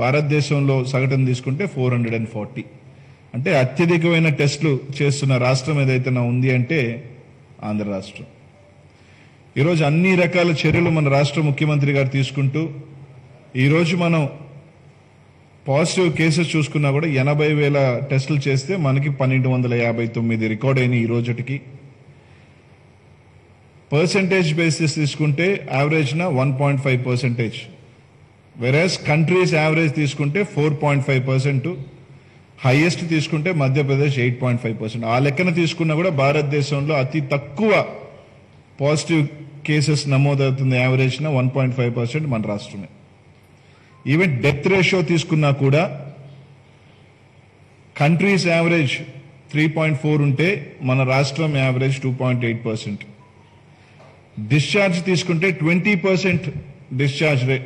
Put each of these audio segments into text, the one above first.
భారతదేశంలో సగటును తీసుకుంటే ఫోర్ హండ్రెడ్ అండ్ ఫార్టీ. అంటే అత్యధికమైన టెస్టులు చేస్తున్న రాష్ట్రం ఏదైతే ఉంది అంటే ఆంధ్ర రాష్ట్రం. ఈరోజు అన్ని రకాల చర్యలు మన రాష్ట్ర ముఖ్యమంత్రి గారు తీసుకుంటూ ఈరోజు మనం పాజిటివ్ కేసెస్ చూసుకున్నా కూడా ఎనభై వేల టెస్టులు చేస్తే మనకి పన్నెండు వందల యాభై తొమ్మిది రికార్డ్ అయినాయి ఈ రోజుటికి. పర్సంటేజ్ బేసిస్ తీసుకుంటే యావరేజ్న one point five percentage average countries average తీసుకుంటే four point five percent highest తీసుకుంటే Madhya Pradesh eight point five percent ఆ లెక్కన తీసుకున్నా కూడా భారతదేశంలో అతి తక్కువ పాజిటివ్ కేసెస్ నమోదవుతుంది యావరేజ్న వన్ పాయింట్ ఫైవ్ పర్సెంట్ మన రాష్ట్రమే. ఈవెన్ డెత్ రేషియో తీసుకున్నా కూడా countries average three point four ఉంటే మన రాష్ట్రం average two point eight percent discharge తీసుకుంటే twenty percent discharge rate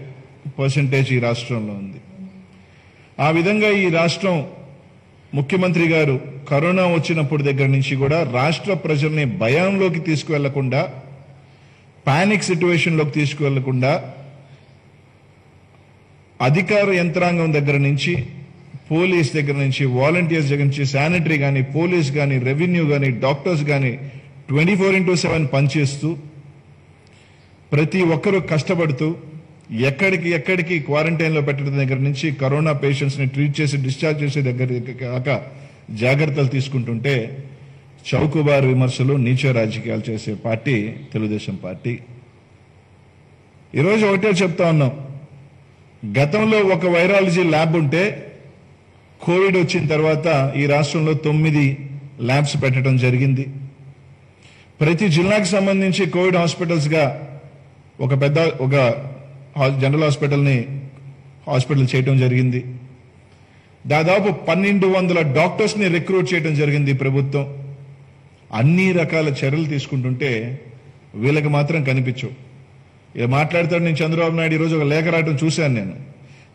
percentage ఈ రాష్ట్రంలో ఉంది. ఆ విధంగా ఈ రాష్ట్రం ముఖ్యమంత్రి గారు కరోనా వచ్చినప్పుడు దగ్గర నుంచి కూడా రాష్ట్ర ప్రజల్ని భయంలోకి తీసుకువెళ్ళకుండా పానిక్ సిచ్యువేషన్లోకి తీసుకువెళ్ళకుండా అధికార యంత్రాంగం దగ్గర నుంచి పోలీస్ దగ్గర నుంచి వాలంటీర్స్ దగ్గర నుంచి శానిటరీ కానీ పోలీస్ కానీ రెవెన్యూ కానీ డాక్టర్స్ కానీ ట్వంటీ ఫోర్ ఇంటూ సెవెన్ పనిచేస్తూ ప్రతి ఒక్కరూ కష్టపడుతూ ఎక్కడికి ఎక్కడికి క్వారంటైన్లో పెట్టడం దగ్గర నుంచి కరోనా పేషెంట్స్ని ట్రీట్ చేసి డిశ్చార్జ్ చేసే దగ్గర కాక జాగ్రత్తలు తీసుకుంటుంటే చౌకబారు విమర్శలు నీచ రాజకీయాలు చేసే పార్టీ తెలుగుదేశం పార్టీ. ఈరోజు ఒకటే చెప్తా ఉన్నాం. గతంలో ఒక వైరాలజీ ల్యాబ్ ఉంటే కోవిడ్ వచ్చిన తర్వాత ఈ రాష్ట్రంలో తొమ్మిది ల్యాబ్స్ పెట్టడం జరిగింది. ప్రతి జిల్లాకు సంబంధించి కోవిడ్ హాస్పిటల్స్గా ఒక పెద్ద ఒక జనరల్ హాస్పిటల్ని హాస్పిటల్ చేయటం జరిగింది. దాదాపు పన్నెండు వందల డాక్టర్స్ని రిక్రూట్ చేయడం జరిగింది ప్రభుత్వం. అన్ని రకాల చర్యలు తీసుకుంటుంటే వీళ్ళకి మాత్రం కనిపించవు. ఇక మాట్లాడతాడు నేను చంద్రబాబు నాయుడు ఈరోజు ఒక లేఖ రాయటం చూశాను నేను.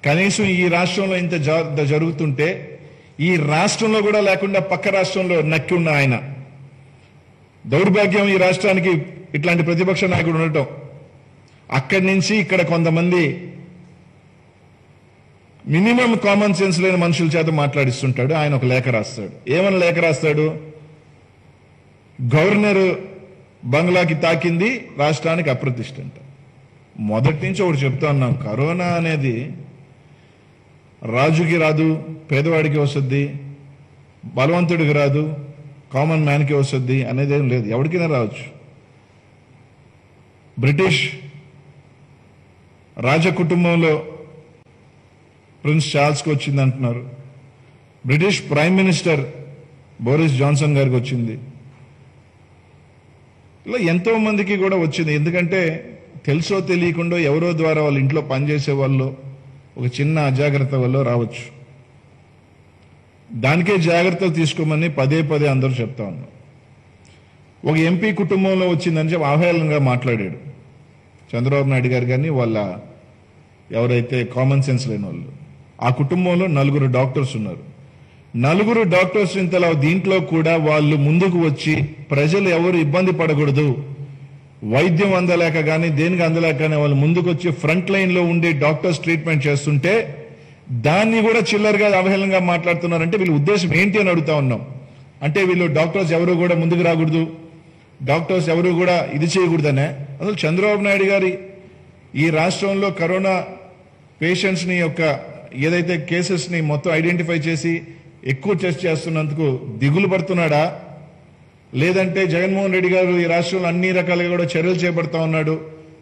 కనీసం ఈ రాష్ట్రంలో ఇంత జా- ఇంత జరుగుతుంటే ఈ రాష్ట్రంలో కూడా లేకుండా పక్క రాష్ట్రంలో నక్కి ఉన్న ఆయన. దౌర్భాగ్యం ఈ రాష్ట్రానికి ఇట్లాంటి ప్రతిపక్ష నాయకుడు ఉండటం. అక్కడి నుంచి ఇక్కడ కొంతమంది మినిమం కామన్ సెన్స్ లేని మనుషుల చేత మాట్లాడిస్తుంటాడు. ఆయన ఒక లేఖ రాస్తాడు. ఏమని లేఖ రాస్తాడు? గవర్నర్ బంగ్లాకి తాకింది రాష్ట్రానికి అప్రతిష్ట అంట. మొదటి నుంచి ఒకటి చెప్తా ఉన్నాం. కరోనా అనేది రాజుకి రాదు పేదవాడికి వస్తుంది బలవంతుడికి రాదు కామన్ మ్యాన్కి వస్తుంది అనేది ఏం లేదు. ఎవరికైనా రావచ్చు. బ్రిటిష్ రాజ కుటుంబంలో ప్రిన్స్ చార్ల్స్కి వచ్చింది అంటున్నారు. British prime minister Boris Johnson గారికి వచ్చింది. ఇలా ఎంతో మందికి కూడా వచ్చింది. ఎందుకంటే తెలుసో తెలియకుండా ఎవరో ద్వారా వాళ్ళ ఇంట్లో పనిచేసే వాళ్ళు ఒక చిన్న అజాగ్రత్త వల్ల రావచ్చు. దానికే జాగ్రత్త తీసుకోమని పదే పదే అందరూ చెప్తా ఉన్నారు. ఒక ఎంపీ కుటుంబంలో వచ్చిందని చెప్పి అవహేళనగా మాట్లాడాడు. చంద్రబాబు నాయుడు గారు కానీ వాళ్ళ ఎవరైతే కామన్ సెన్స్ లేని వాళ్ళు. ఆ కుటుంబంలో నలుగురు డాక్టర్స్ ఉన్నారు. నలుగురు డాక్టర్స్ ఇంతలా దీంట్లో కూడా వాళ్ళు ముందుకు వచ్చి ప్రజలు ఎవరు ఇబ్బంది పడకూడదు. వైద్యం అందలేక కానీ దేనికి అందలేక కానీ వాళ్ళు ముందుకు వచ్చి ఫ్రంట్ లైన్లో ఉండి డాక్టర్స్ ట్రీట్మెంట్ చేస్తుంటే దాన్ని కూడా చిల్లరగా అవహేళనగా మాట్లాడుతున్నారంటే వీళ్ళ ఉద్దేశం ఏంటి అని అడుగుతా ఉన్నాం. అంటే వీళ్ళు డాక్టర్స్ ఎవరు కూడా ముందుకు రాకూడదు. డాక్టర్స్ ఎవరు కూడా ఇది చేయకూడదనే అసలు చంద్రబాబు నాయుడు గారి ఈ రాష్ట్రంలో కరోనా పేషెంట్స్ని యొక్క ఏదైతే కేసెస్ని మొత్తం ఐడెంటిఫై చేసి ఎక్కువ టెస్ట్ చేస్తున్నందుకు దిగులు పడుతున్నాడా? లేదంటే జగన్మోహన్ రెడ్డి గారు ఈ రాష్ట్రంలో అన్ని రకాలుగా కూడా చర్యలు చేపడతా ఉన్నాడు?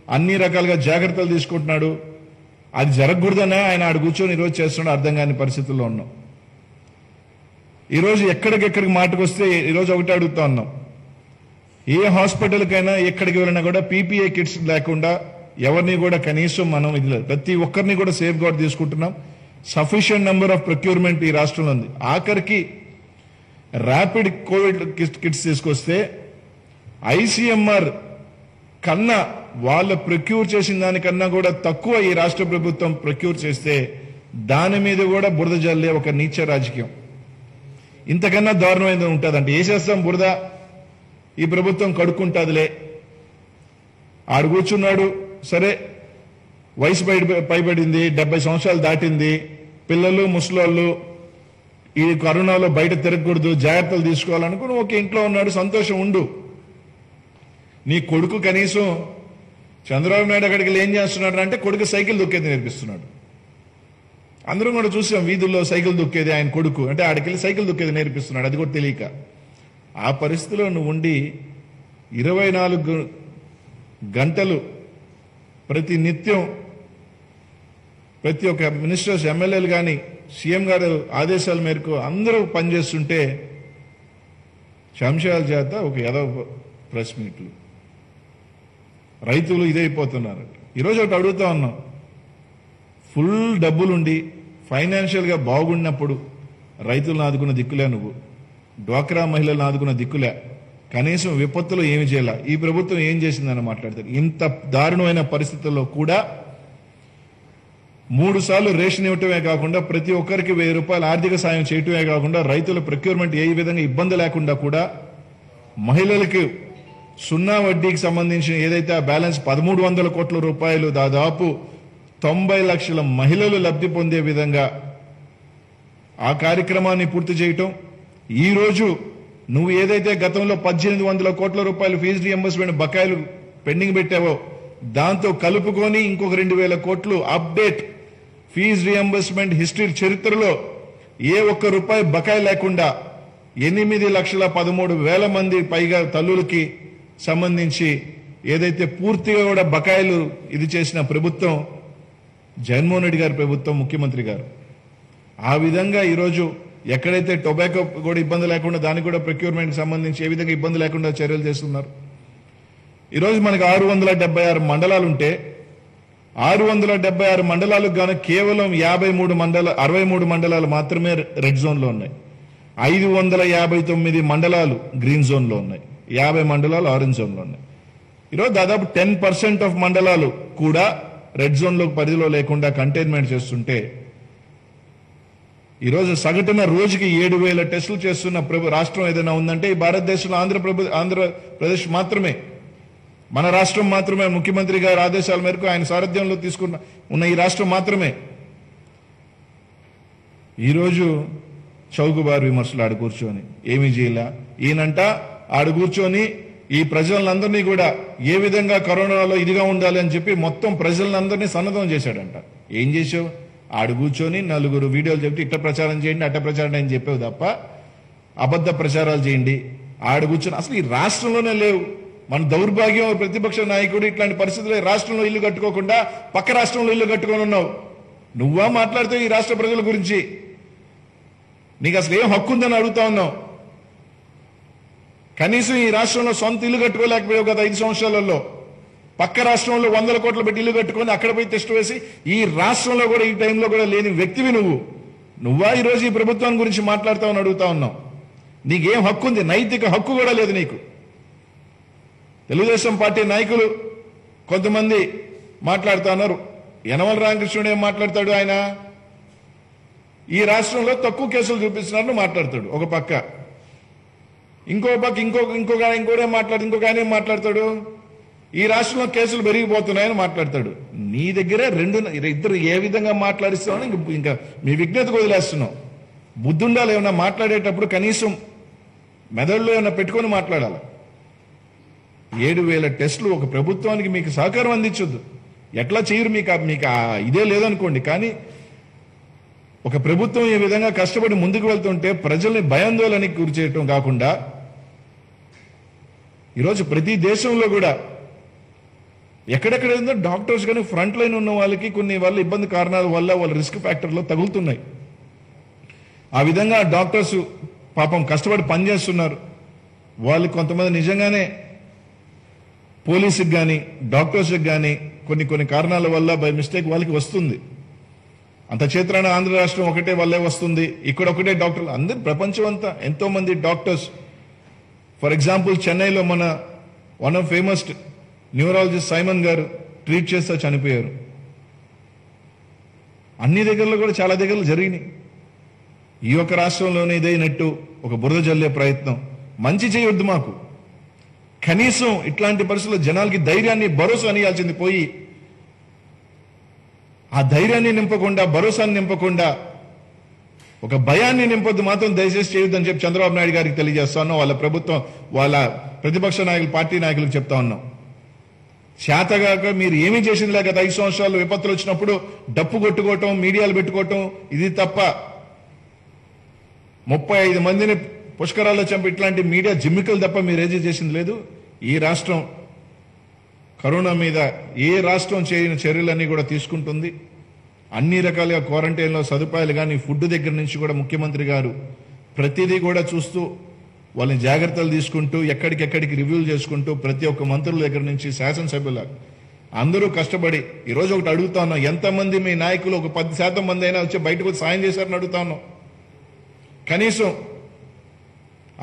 అన్ని రకాలుగా జాగ్రత్తలు తీసుకుంటున్నాడు? అది జరగకూడదనే ఆయన ఆడు కూర్చొని ఈరోజు చేస్తున్నాడు అర్థం కాని పరిస్థితుల్లో ఉన్నాం. ఈరోజు ఎక్కడికెక్కడికి మాటకు వస్తే ఈరోజు ఒకటి అడుగుతా ఉన్నాం. ఏ హాస్పిటల్కైనా ఎక్కడికి వెళ్ళినా కూడా పీపీఏ కిట్స్ లేకుండా ఎవరిని కూడా కనీసం మనం ఇది లేదు. ప్రతి ఒక్కరిని కూడా సేఫ్ గార్డ్ తీసుకుంటున్నాం. సఫిషియంట్ నెంబర్ ఆఫ్ ప్రొక్యూర్మెంట్ ఈ రాష్ట్రంలో ఉంది. ఆఖరికి ర్యాపిడ్ కోవిడ్ కిట్స్ తీసుకొస్తే ఐసీఎంఆర్ కన్నా వాళ్ళు ప్రొక్యూర్ చేసిన దానికన్నా కూడా తక్కువ ఈ రాష్ట్ర ప్రభుత్వం ప్రొక్యూర్ చేస్తే దాని మీద కూడా బురద జల్లే ఒక నీచ రాజకీయం. ఇంతకన్నా దారుణమైనది ఉంటుందంటే ఏ చేస్తాం బురద ఈ ప్రభుత్వం కడుక్కుంటాదిలే. ఆడు కూర్చున్నాడు సరే వయసు పై పైబడింది డెబ్బై సంవత్సరాలు దాటింది పిల్లలు ముసలోళ్ళు ఈ కరోనాలో బయట తిరగకూడదు జాగ్రత్తలు తీసుకోవాలనుకుని ఒక ఇంట్లో ఉన్నాడు సంతోషం ఉండు. నీ కొడుకు కనీసం చంద్రబాబు నాయుడు అక్కడికి వెళ్ళి ఏం చేస్తున్నాడు అంటే కొడుకు సైకిల్ దొక్కేది నేర్పిస్తున్నాడు. అందరం కూడా చూసాం వీధుల్లో సైకిల్ దొక్కేది ఆయన కొడుకు అంటే ఆడికెళ్ళి సైకిల్ దొక్కేది నేర్పిస్తున్నాడు అది కూడా తెలియక. ఆ పరిస్థితిలో నువ్వు ఉండి ఇరవై నాలుగు గంటలు ప్రతి నిత్యం ప్రతి ఒక్క మినిస్టర్స్ ఎమ్మెల్యేలు కానీ సీఎం గారు ఆదేశాల మేరకు అందరూ పనిచేస్తుంటే శంశాల చేత ఒక యదవ ప్రెస్ మీట్లు. రైతులు ఇదైపోతున్నారు ఈరోజు ఒకటి అడుగుతా ఉన్నాం. ఫుల్ డబ్బులుండి ఫైనాన్షియల్గా బాగున్నప్పుడు రైతులను ఆదుకున్న దిక్కులే నువ్వు. డ్వాక్రా మహిళలను ఆదుకున్న దిక్కులే. కనీసం విపత్తులు ఏమి చేయాల. ఈ ప్రభుత్వం ఏం చేసిందని మాట్లాడతారు. ఇంత దారుణమైన పరిస్థితుల్లో కూడా మూడు సార్లు రేషన్ ఇవ్వటమే కాకుండా ప్రతి ఒక్కరికి వెయ్యి రూపాయలు ఆర్థిక సాయం చేయటమే కాకుండా రైతుల ప్రొక్యూర్మెంట్ ఏ విధంగా ఇబ్బంది లేకుండా కూడా మహిళలకు సున్నా వడ్డీకి సంబంధించిన ఏదైతే ఆ బ్యాలెన్స్ పదమూడు వందల కోట్ల రూపాయలు దాదాపు తొంభై లక్షల మహిళలు లబ్ధి పొందే విధంగా ఆ కార్యక్రమాన్ని పూర్తి చేయటం ఈ రోజు నువ్వు ఏదైతే గతంలో పద్దెనిమిది వందల కోట్ల రూపాయలు ఫీజు రియంబర్స్మెంట్ బకాయిలు పెండింగ్ పెట్టావో దాంతో కలుపుకొని ఇంకొక రెండు వేల కోట్లు అప్డేట్ ఫీజు రియంబర్స్మెంట్ హిస్టరీ చరిత్రలో ఏ ఒక్క రూపాయి బకాయి లేకుండా ఎనిమిది లక్షల పదమూడు వేల మంది పైగా తల్లులకి సంబంధించి ఏదైతే పూర్తిగా కూడా బకాయిలు ఇది చేసిన ప్రభుత్వం జగన్మోహన్ రెడ్డి గారి ప్రభుత్వం ముఖ్యమంత్రి గారు. ఆ విధంగా ఈరోజు ఎక్కడైతే టొబాకో కూడా ఇబ్బంది లేకుండా దానికి కూడా ప్రొక్యూర్మెంట్ సంబంధించి ఏ విధంగా ఇబ్బంది లేకుండా చర్యలు చేస్తున్నారు. ఈరోజు మనకు ఆరు వందల డెబ్బై ఆరు మండలాలు ఉంటే ఆరు వందల డెబ్బై ఆరు మండలాలకు గాను కేవలం యాభై మూడు మండల అరవై మూడు మండలాలు మాత్రమే రెడ్ జోన్లో ఉన్నాయి. ఐదు వందల యాభై తొమ్మిది మండలాలు గ్రీన్ జోన్లో ఉన్నాయి. యాభై మండలాలు ఆరెంజ్ జోన్లో ఉన్నాయి. ఈరోజు దాదాపు టెన్ పర్సెంట్ ఆఫ్ మండలాలు కూడా రెడ్ జోన్లో పరిధిలో లేకుండా కంటైన్మెంట్ చేస్తుంటే ఈరోజు సగటున రోజుకి ఏడు వేల టెస్టులు చేస్తున్న ప్రభు రాష్ట్రం ఏదైనా ఉందంటే ఈ భారతదేశంలో ఆంధ్రప్రభు ఆంధ్రప్రదేశ్ మాత్రమే. మన రాష్ట్రం మాత్రమే. ముఖ్యమంత్రి గారి ఆదేశాల మేరకు ఆయన సారథ్యంలో తీసుకున్న ఉన్న ఈ రాష్ట్రం మాత్రమే. ఈరోజు చౌకబారు విమర్శలు ఆడ కూర్చొని ఏమీ చేయలే? ఈయనంట ఆడ కూర్చొని ఈ ప్రజలందరినీ కూడా ఏ విధంగా కరోనాలో ఇదిగా ఉండాలి అని చెప్పి మొత్తం ప్రజలందరినీ సన్నద్ధం చేశాడంట. ఏం చేసావు ఆడు కూర్చొని నలుగురు వీడియోలు చెప్తే ఇట్ట ప్రచారం చేయండి అట్ట ప్రచారం అని చెప్పావు తప్ప అబద్ధ ప్రచారాలు చేయండి. ఆడు కూర్చొని అసలు ఈ రాష్ట్రంలోనే లేవు. మన దౌర్భాగ్యం ప్రతిపక్ష నాయకుడు ఇట్లాంటి పరిస్థితుల్లో రాష్ట్రంలో ఇల్లు కట్టుకోకుండా పక్క రాష్ట్రంలో ఇల్లు కట్టుకొని ఉన్నావు. నువ్వా మాట్లాడితే ఈ రాష్ట్ర ప్రజల గురించి? నీకు అసలు ఏం హక్కు ఉందని అడుగుతా ఉన్నావు? కనీసం ఈ రాష్ట్రంలో సొంత ఇల్లు కట్టుకోలేకపోయావు కదా ఐదు సంవత్సరాలలో. పక్క రాష్ట్రంలో వందల కోట్ల పెట్టి ఇల్లు కట్టుకొని అక్కడ పోయి టెస్ట్ వేసి ఈ రాష్ట్రంలో కూడా ఈ టైంలో కూడా లేని వ్యక్తివి నువ్వు. నువ్వా ఈరోజు ఈ ప్రభుత్వం గురించి మాట్లాడతావని అడుగుతా ఉన్నావు. నీకేం హక్కు ఉంది నైతిక హక్కు కూడా లేదు నీకు. తెలుగుదేశం పార్టీ నాయకులు కొంతమంది మాట్లాడుతా ఉన్నారు. యనమల రామకృష్ణుడు ఏం మాట్లాడతాడు ఆయన? ఈ రాష్ట్రంలో తక్కువ కేసులు చూపిస్తున్నారని మాట్లాడతాడు ఒక పక్క. ఇంకో పక్క ఇంకొక ఇంకొక ఇంకోడే మాట్లాడు ఇంకొక ఆయన ఏం మాట్లాడతాడు? ఈ రాష్ట్రంలో కేసులు పెరిగిపోతున్నాయని మాట్లాడతాడు. నీ దగ్గరే రెండు ఇద్దరు ఏ విధంగా మాట్లాడిస్తామని ఇంక ఇంకా మీ విజ్ఞతకు వదిలేస్తున్నావు. బుద్ధుండాలి ఏమన్నా మాట్లాడేటప్పుడు కనీసం మెదడులో ఏమన్నా పెట్టుకొని మాట్లాడాలి. ఏడు వేల టెస్టులు ఒక ప్రభుత్వానికి మీకు సహకారం అందించొద్దు. ఎట్లా చేయరు మీకు మీకు ఇదే లేదనుకోండి కానీ ఒక ప్రభుత్వం ఈ విధంగా కష్టపడి ముందుకు వెళ్తుంటే ప్రజల్ని భయాందోళనకి గురి చేయటం కాకుండా ఈరోజు ప్రతి దేశంలో కూడా ఎక్కడెక్కడ ఉందో డాక్టర్స్ కానీ ఫ్రంట్ లైన్ ఉన్న వాళ్ళకి కొన్ని వాళ్ళ ఇబ్బంది కారణాల వల్ల వాళ్ళ రిస్క్ ఫ్యాక్టర్లో తగులుతున్నాయి. ఆ విధంగా డాక్టర్స్ పాపం కష్టపడి పనిచేస్తున్నారు. వాళ్ళు కొంతమంది నిజంగానే పోలీసుకి కానీ డాక్టర్స్కి కానీ కొన్ని కొన్ని కారణాల వల్ల బై మిస్టేక్ వాళ్ళకి వస్తుంది. అంత చేత్రాన ఆంధ్ర రాష్ట్రం ఒకటే వల్లే వస్తుంది. ఇక్కడ ఒకటే డాక్టర్లు. అందరు ప్రపంచం అంతా ఎంతో మంది డాక్టర్స్. ఫర్ ఎగ్జాంపుల్ చెన్నైలో మన one of famous neurologist Simon గారు ట్రీట్ చేస్తే చనిపోయారు. అన్ని దగ్గరలో కూడా చాలా దగ్గరలో జరిగినాయి. ఈ ఒక్క రాష్ట్రంలోనే ఇదైనట్టు ఒక బురద జల్లే ప్రయత్నం. మంచి చేయొద్దు మాకు. కనీసం ఇట్లాంటి పరిస్థితుల్లో జనాలకి ధైర్యాన్ని భరోసా అనియాల్సింది పోయి ఆ ధైర్యాన్ని నింపకుండా భరోసాన్ని నింపకుండా ఒక భయాన్ని నింపొద్దు మాత్రం దయచేసి చేయొద్దని చెప్పి చంద్రబాబు నాయుడు గారికి తెలియజేస్తా ఉన్నాం. వాళ్ళ ప్రభుత్వం వాళ్ళ ప్రతిపక్ష నాయకులు పార్టీ నాయకులకు చెప్తా ఉన్నాం. చేతగాక మీరు ఏమీ చేసింది లేక ఐదు సంవత్సరాలు విపత్తులు వచ్చినప్పుడు డప్పు కొట్టుకోవటం మీడియాలు పెట్టుకోవటం ఇది తప్ప ముప్పై ఐదు మందిని పుష్కరాల్లో చంపి ఇట్లాంటి మీడియా జిమ్మికలు తప్ప మీరు ఏది చేసింది లేదు. ఈ రాష్ట్రం కరోనా మీద ఏ రాష్ట్రం చేయని చర్యలన్నీ కూడా తీసుకుంటుంది. అన్ని రకాలుగా క్వారంటైన్లో సదుపాయాలు కానీ ఫుడ్ దగ్గర నుంచి కూడా ముఖ్యమంత్రి గారు ప్రతిదీ కూడా చూస్తూ వాళ్ళని జాగ్రత్తలు తీసుకుంటూ ఎక్కడికెక్కడికి రివ్యూలు చేసుకుంటూ ప్రతి ఒక్క మంత్రుల దగ్గర నుంచి శాసనసభ్యుల అందరూ కష్టపడి ఈరోజు ఒకటి అడుగుతా ఉన్నాం ఎంతమంది మీ నాయకులు ఒక పది శాతం మంది అయినా వచ్చి బయటకు వచ్చి సాయం చేశారని అడుగుతా ఉన్నాం. కనీసం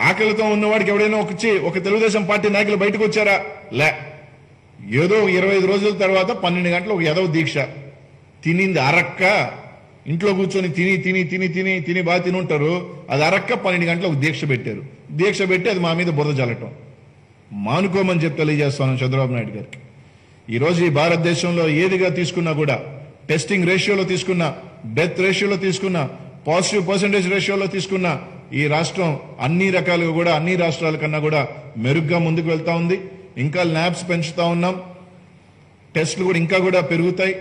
ఆకలితో ఉన్నవాడికి ఎవడైనా ఒకచ్చి ఒక తెలుగుదేశం పార్టీ నాయకులు బయటకు వచ్చారా? లే. ఏదో ఇరవై ఐదు రోజుల తర్వాత పన్నెండు గంటలు ఒక యదవ దీక్ష. తినింది అరక్క. ఇంట్లో కూర్చొని తిని తిని తిని తిని తిని బాగా తిని ఉంటారు అది అరక్క పన్నెండు గంటలు ఒక దీక్ష పెట్టారు. దీక్ష పెట్టి అది మా మీద బురద జల్లటం. మానుకోమని చెప్పి తెలియజేస్తాను చంద్రబాబు నాయుడు గారికి. ఈరోజు ఈ భారతదేశంలో ఏదిగా తీసుకున్నా కూడా టెస్టింగ్ రేషియోలో తీసుకున్నా డెత్ రేషియోలో తీసుకున్నా పాజిటివ్ పర్సంటేజ్ రేషియోలో తీసుకున్నా ఈ రాష్ట్రం అన్ని రకాలుగా కూడా అన్ని రాష్ట్రాల కన్నా కూడా మెరుగ్గా ముందుకు వెళ్తా ఉంది. ఇంకా ల్యాబ్స్ పెంచుతా ఉన్నాం. టెస్టులు కూడా ఇంకా కూడా పెరుగుతాయి.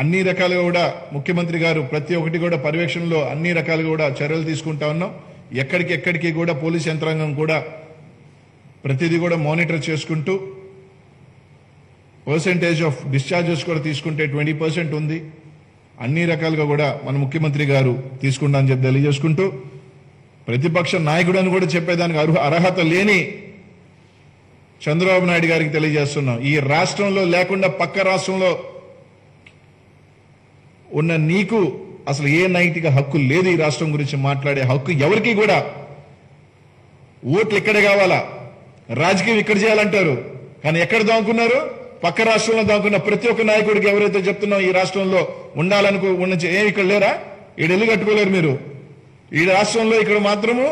అన్ని రకాలుగా కూడా ముఖ్యమంత్రి గారు ప్రతి ఒక్కటి కూడా పర్యవేక్షణలో అన్ని రకాలుగా కూడా చర్యలు తీసుకుంటా ఉన్నాం. ఎక్కడికి ఎక్కడికి కూడా పోలీస్ యంత్రాంగం కూడా ప్రతిదీ కూడా మానిటర్ చేసుకుంటూ పర్సెంటేజ్ ఆఫ్ డిశ్చార్జెస్ కూడా తీసుకుంటే ట్వంటీ పర్సెంట్ ఉంది. అన్ని రకాలుగా కూడా మన ముఖ్యమంత్రి గారు తీసుకుంటా అని చెప్పి తెలియజేసుకుంటూ ప్రతిపక్ష నాయకుడు అని కూడా చెప్పేదానికి అర్హ అర్హత లేని చంద్రబాబు నాయుడు గారికి తెలియజేస్తున్నాం. ఈ రాష్ట్రంలో లేకుండా పక్క రాష్ట్రంలో ఉన్న నీకు అసలు ఏ నైతిక హక్కు లేదు ఈ రాష్ట్రం గురించి మాట్లాడే హక్కు ఎవరికి కూడా. ఓట్లు ఇక్కడే కావాలా? రాజకీయం ఇక్కడ చేయాలంటారు. కానీ ఎక్కడ దాముకున్నారు పక్క రాష్ట్రంలో దాముకున్న ప్రతి ఒక్క నాయకుడికి ఎవరైతే చెప్తున్నాం ఈ రాష్ట్రంలో ఉండాలనుకో ఉన్న ఏం ఇక్కడ లేరా? ఈడ ఇల్లు కట్టుకోలేరు మీరు. ఈ రాష్ట్రంలో ఇక్కడ మాత్రము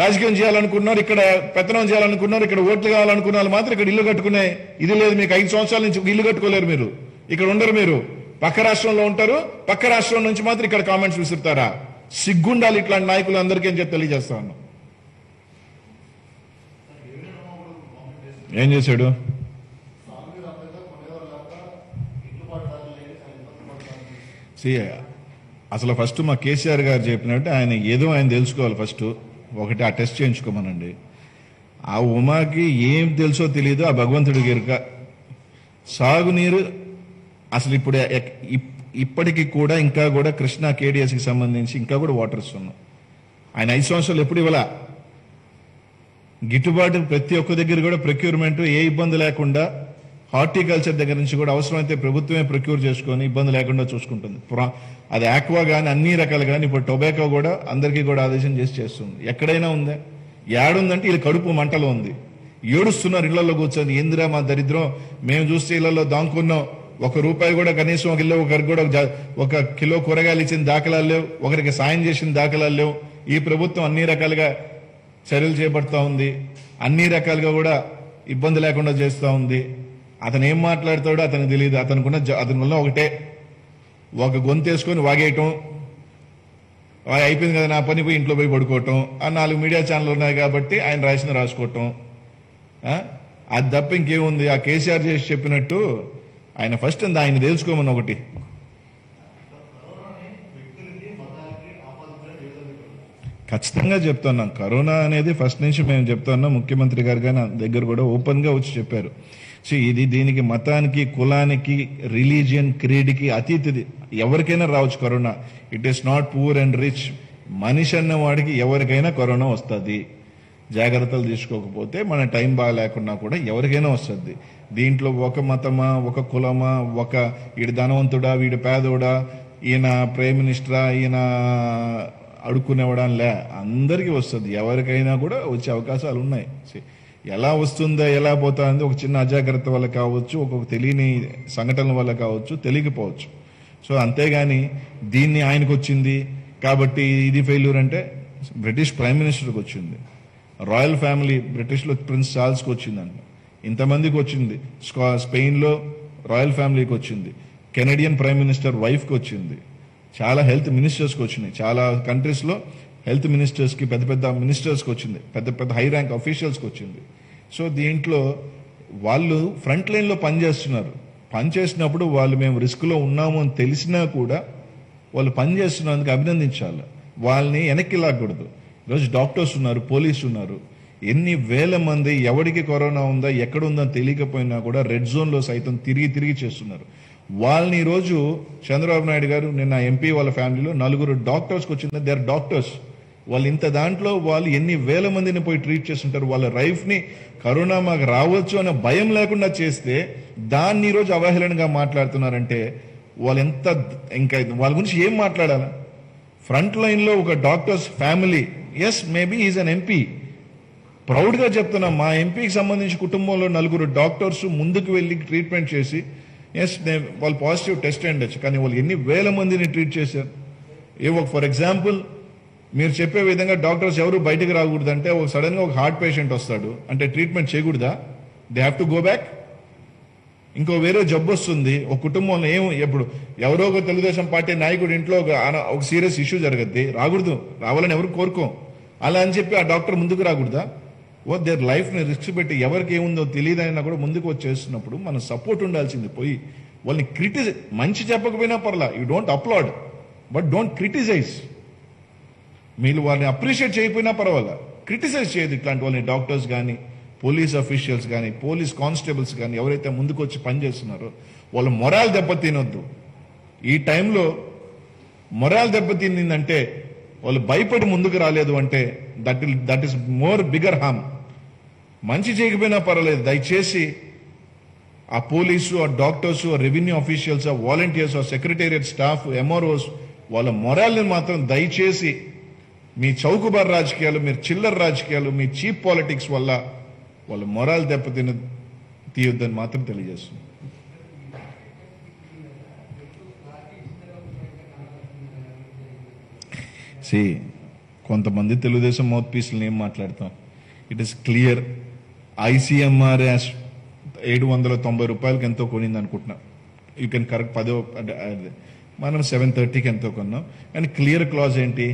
రాజకీయం చేయాలనుకున్నారు ఇక్కడ పెత్తనం చేయాలనుకున్నారు ఇక్కడ ఓట్లు కావాలనుకున్న వాళ్ళు మాత్రం ఇక్కడ ఇల్లు కట్టుకునే ఇది లేదు. మీకు ఐదు సంవత్సరాల నుంచి ఇల్లు కట్టుకోలేరు మీరు. ఇక్కడ ఉండరు మీరు. పక్క రాష్ట్రంలో ఉంటారు పక్క రాష్ట్రం నుంచి మాత్రం ఇక్కడ కామెంట్స్ విసురుతారా? సిగ్గుండాలి ఇట్లాంటి నాయకులు అందరికీ అని చెప్పి తెలియజేస్తా ఏం చేశాడు? అసలు ఫస్ట్ మా కేసీఆర్ గారు చెప్పినట్టు ఆయన ఏదో ఆయన తెలుసుకోవాలి ఫస్ట్. ఒకటి ఆ టెస్ట్ చేయించుకోమనండి. ఆ ఉమాకి ఏం తెలుసో తెలియదు ఆ భగవంతుడి గిరక సాగునీరు అసలు ఇప్పుడు ఇప్- ఇప్పటికీ కూడా ఇంకా కూడా కృష్ణా కేడిఎస్కి సంబంధించి ఇంకా కూడా వాటర్ ఇస్తున్నాం ఆయన ఐదు సంవత్సరాలు ఎప్పుడు ఇవ్వాల? గిట్టుబాటు ప్రతి ఒక్క దగ్గర కూడా ప్రొక్యూర్మెంట్ ఏ ఇబ్బంది లేకుండా హార్టికల్చర్ దగ్గర నుంచి కూడా అవసరమైతే ప్రభుత్వమే ప్రొక్యూర్ చేసుకొని ఇబ్బంది లేకుండా చూసుకుంటుంది. అది ఆక్వా కానీ అన్ని రకాలు కానీ ఇప్పుడు టొబాకో కూడా అందరికీ కూడా ఆదేశం చేసి చేస్తుంది. ఎక్కడైనా ఉందా? ఏడుందంటే ఇది కడుపు మంటలో ఉంది. ఏడుస్తున్నారు ఇళ్ళలో కూర్చొని ఏందిరా మా దరిద్రం? మేము చూస్తే ఇళ్ళలో దాంకున్నాం. ఒక రూపాయి కూడా కనీసం ఒక ఇల్లు ఒకరికి కూడా ఒక ఒక కిలో కూరగాయలు ఇచ్చిన దాఖలాలు లేవు. ఒకరికి సాయం చేసిన దాఖలాలు లేవు. ఈ ప్రభుత్వం అన్ని రకాలుగా చర్యలు చేపడుతూ ఉంది. అన్ని రకాలుగా కూడా ఇబ్బంది లేకుండా చేస్తూ ఉంది. అతను ఏం మాట్లాడతాడో అతనికి తెలియదు. అతనుకున్న జ- అతని వల్ల ఒకటే. ఒక గొంతేసుకొని వాగేయటం. అయిపోయింది కదా నా పని పోయి ఇంట్లో పోయి పడుకోవటం. ఆ నాలుగు మీడియా ఛానల్ ఉన్నాయి కాబట్టి ఆయన రాసిన రాసుకోవటం. ఆ? అది తప్ప ఇంకేముంది? ఆ కేసీఆర్ చేసి చెప్పినట్టు ఆయన ఫస్ట్ ఆయన తెలుసుకోమని ఒకటి. ఖచ్చితంగా చెప్తున్నాం కరోనా అనేది ఫస్ట్ నుంచి మేము చెప్తున్నాం ముఖ్యమంత్రి గారు కానీ దగ్గర కూడా ఓపెన్గా వచ్చి చెప్పారు. సో ఇది దీనికి మతానికి కులానికి రిలీజియన్ క్రీడ్కి అతీతిది. ఎవరికైనా రావచ్చు corona. It is not poor and rich మనిషి అన్న వాడికి ఎవరికైనా కరోనా వస్తుంది. జాగ్రత్తలు తీసుకోకపోతే మన టైం బాగాలేకున్నా కూడా ఎవరికైనా వస్తుంది. దీంట్లో ఒక మతమా ఒక కులమా ఒక వీడి ధనవంతుడా వీడి పేదోడా ఈయన ప్రైమ్ మినిస్టరా ఈయన అడుక్కునేవడం లే అందరికీ వస్తుంది. ఎవరికైనా కూడా వచ్చే అవకాశాలు ఉన్నాయి. ఎలా వస్తుందో ఎలా పోతుందో ఒక చిన్న అజాగ్రత్త వల్ల కావచ్చు ఒక్కొక్క తెలియని సంఘటనల వల్ల కావచ్చు తెలియకపోవచ్చు. సో అంతేగాని దీన్ని ఆయనకు వచ్చింది కాబట్టి ఇది ఫెయిల్యూర్ అంటే బ్రిటిష్ ప్రైమ్ మినిస్టర్కి వచ్చింది రాయల్ ఫ్యామిలీ బ్రిటిష్లో ప్రిన్స్ చార్ల్స్కి వచ్చిందంట. ఇంతమందికి వచ్చింది. స్కా- స్పెయిన్లో రాయల్ ఫ్యామిలీకి వచ్చింది. కెనడియన్ ప్రైమ్ మినిస్టర్ వైఫ్కి వచ్చింది. చాలా హెల్త్ మినిస్టర్స్కి వచ్చినాయి. చాలా కంట్రీస్లో హెల్త్ మినిస్టర్స్కి పెద్ద పెద్ద మినిస్టర్స్కి వచ్చింది. పెద్ద పెద్ద హై ర్యాంక్ అఫీషియల్స్కి వచ్చింది. సో దీంట్లో వాళ్ళు ఫ్రంట్ లైన్లో పనిచేస్తున్నారు. పనిచేసినప్పుడు వాళ్ళు మేము రిస్క్లో ఉన్నాము అని తెలిసినా కూడా వాళ్ళు పనిచేస్తున్నందుకు అభినందించాలి. వాళ్ళని వెనక్కి లాగకూడదు. ఈరోజు డాక్టర్స్ ఉన్నారు పోలీసు ఉన్నారు. ఎన్ని వేల మంది ఎవరికి కరోనా ఉందా ఎక్కడ ఉందని తెలియకపోయినా కూడా రెడ్ జోన్లో సైతం తిరిగి తిరిగి చేస్తున్నారు. వాళ్ళని ఈరోజు చంద్రబాబు నాయుడు గారు నిన్న ఎంపీ వాళ్ళ ఫ్యామిలీలో నలుగురు డాక్టర్స్కి వచ్చింది. దే ఆర్ డాక్టర్స్ వాళ్ళు ఇంత దాంట్లో వాళ్ళు ఎన్ని వేల మందిని పోయి ట్రీట్ చేస్తుంటారు వాళ్ళ లైఫ్ని కరోనా మాకు రావచ్చు అనే భయం లేకుండా చేస్తే దాన్ని ఈరోజు అవహేళనగా మాట్లాడుతున్నారంటే వాళ్ళు ఎంత ఇంకా వాళ్ళ గురించి ఏం మాట్లాడాలా? ఫ్రంట్ లైన్లో ఒక doctors family yes maybe is an MP ప్రౌడ్గా చెప్తున్నా మా ఎంపీకి సంబంధించి కుటుంబంలో నలుగురు డాక్టర్స్ ముందుకు వెళ్ళి ట్రీట్మెంట్ చేసి ఎస్ వాళ్ళు పాజిటివ్ టెస్ట్ అయ్యొచ్చు కానీ వాళ్ళు ఎన్ని వేల మందిని ట్రీట్ చేశారు. ఏ ఒక ఫర్ ఎగ్జాంపుల్ మీరు చెప్పే విధంగా డాక్టర్స్ ఎవరు బయటకు రాకూడదంటే ఒక సడన్గా ఒక హార్ట్ పేషెంట్ వస్తాడు అంటే ట్రీట్మెంట్ చేయకూడదా? They have to go back ఇంకో వేరే జబ్బు వస్తుంది ఒక కుటుంబంలో ఏం ఎప్పుడు ఎవరో ఒక తెలుగుదేశం పార్టీ నాయకుడు ఇంట్లో ఒక ఒక సీరియస్ ఇష్యూ జరగద్ది రాకూడదు రావాలని ఎవరు కోరుకోం. అలా అని చెప్పి ఆ డాక్టర్ ముందుకు రాకూడదా? ఓ దేర్ లైఫ్ని రిస్క్ పెట్టి ఎవరికి ఏముందో తెలియదైనా కూడా ముందుకు వచ్చి చేస్తున్నప్పుడు సపోర్ట్ ఉండాల్సింది పోయి వాళ్ళని క్రిటిసై మంచి చెప్పకపోయినా పర్లా you don't applaud but don't criticise మీరు వాళ్ళని అప్రిషియేట్ చేయకపోయినా పర్వాలా? క్రిటిసైజ్ చేయదు ఇట్లాంటి వాళ్ళని డాక్టర్స్ కానీ పోలీస్ అఫీషియల్స్ కానీ పోలీస్ కానిస్టేబుల్స్ కానీ ఎవరైతే ముందుకు వచ్చి పనిచేస్తున్నారో వాళ్ళ మొరాల్ దెబ్బతినొద్దు ఈ టైంలో మొరాల్ దెబ్బతినిందంటే వాళ్ళు భయపడి ముందుకు రాలేదు అంటే that that is more bigger harm మంచి చేయకపోయినా పర్వాలేదు. దయచేసి ఆ పోలీసు ఆ డాక్టర్స్ ఆ రెవెన్యూ ఆఫీషియల్స్ ఆ వాలంటీర్స్ ఆ సెక్రటేరియట్ స్టాఫ్ ఎంఆర్ఓస్ వాళ్ళ మొరాల్ని మాత్రం దయచేసి మీ చౌకబార్ రాజకీయాలు మీరు చిల్లర రాజకీయాలు మీ చీప్ పాలిటిక్స్ వల్ల వాళ్ళ మొరాల్ దెబ్బతిన తీయొద్దని మాత్రం తెలియజేస్తుంది సి కొంతమంది తెలుగుదేశం మౌత్ పీస్లు ఏం మాట్లాడతాం. ఇట్ ఇస్ క్లియర్ ఐసీఎంఆర్ ఏడు వందల తొంభై రూపాయలకి ఎంతో కొనింది అనుకుంటున్నా యూ కెన్ కరెక్ట్ పదో మనం సెవెన్ థర్టీకి ఎంతో కొన్నాం. అండ్ క్లియర్ క్లాజ్ ఏంటి?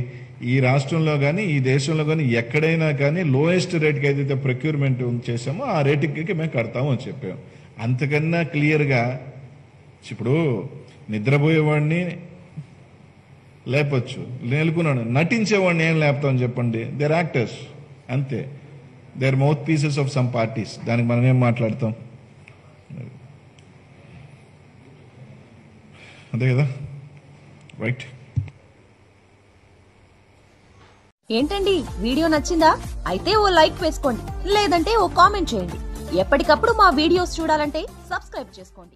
ఈ రాష్ట్రంలో కానీ ఈ దేశంలో కానీ ఎక్కడైనా కానీ లోయెస్ట్ రేట్కి ఏదైతే ప్రొక్యూర్మెంట్ చేసామో ఆ రేటుకి మేము కడతాము అని చెప్పాం. అంతకన్నా క్లియర్గా ఇప్పుడు నిద్రపోయేవాడిని లేపచ్చు. నేలుకున్నాడు నటించేవాడిని ఏం లేపుతామని చెప్పండి. దేర్ యాక్టర్స్ అంతే. Their mouthpieces of some parties దానికి మనం ఏం మాట్లాడతాం? అంతే కదా? రైట్ ఏంటండి? వీడియో నచ్చిందా? అయితే ఓ లైక్ వేసుకోండి. లేదంటే ఓ కామెంట్ చేయండి. ఎప్పటికప్పుడు మా వీడియోస్ చూడాలంటే సబ్స్క్రైబ్ చేసుకోండి.